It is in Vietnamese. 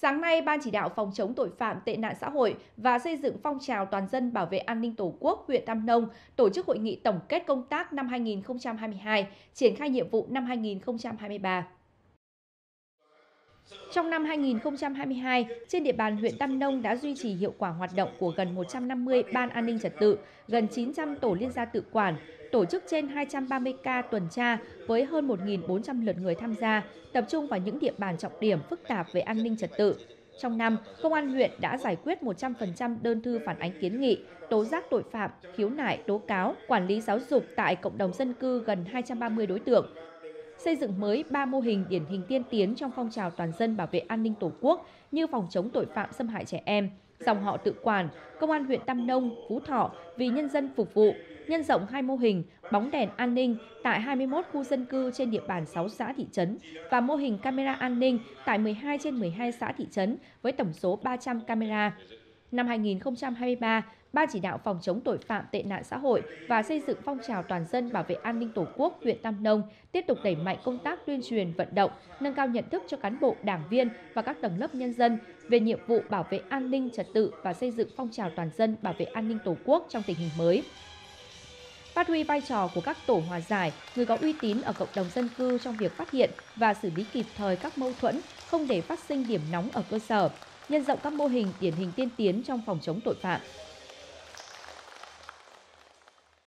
Sáng nay, Ban chỉ đạo phòng chống tội phạm tệ nạn xã hội và xây dựng phong trào toàn dân bảo vệ an ninh Tổ quốc huyện Tam Nông tổ chức hội nghị tổng kết công tác năm 2022, triển khai nhiệm vụ năm 2023. Trong năm 2022, trên địa bàn huyện Tam Nông đã duy trì hiệu quả hoạt động của gần 150 ban an ninh trật tự, gần 900 tổ liên gia tự quản, tổ chức trên 230 ca tuần tra với hơn 1.400 lượt người tham gia, tập trung vào những địa bàn trọng điểm phức tạp về an ninh trật tự. Trong năm, Công an huyện đã giải quyết 100% đơn thư phản ánh kiến nghị, tố giác tội phạm, khiếu nại, tố cáo, quản lý giáo dục tại cộng đồng dân cư gần 230 đối tượng, xây dựng mới 3 mô hình điển hình tiên tiến trong phong trào toàn dân bảo vệ an ninh Tổ quốc như phòng chống tội phạm xâm hại trẻ em, dòng họ tự quản, công an huyện Tam Nông, Phú Thọ vì nhân dân phục vụ, nhân rộng hai mô hình bóng đèn an ninh tại 21 khu dân cư trên địa bàn 6 xã thị trấn và mô hình camera an ninh tại 12 trên 12 xã thị trấn với tổng số 300 camera. Năm 2023, Ban chỉ đạo phòng chống tội phạm tệ nạn xã hội và xây dựng phong trào toàn dân bảo vệ an ninh Tổ quốc huyện Tam Nông tiếp tục đẩy mạnh công tác tuyên truyền vận động, nâng cao nhận thức cho cán bộ, đảng viên và các tầng lớp nhân dân về nhiệm vụ bảo vệ an ninh trật tự và xây dựng phong trào toàn dân bảo vệ an ninh Tổ quốc trong tình hình mới. Phát huy vai trò của các tổ hòa giải, người có uy tín ở cộng đồng dân cư trong việc phát hiện và xử lý kịp thời các mâu thuẫn, không để phát sinh điểm nóng ở cơ sở, nhân rộng các mô hình điển hình tiên tiến trong phòng chống tội phạm,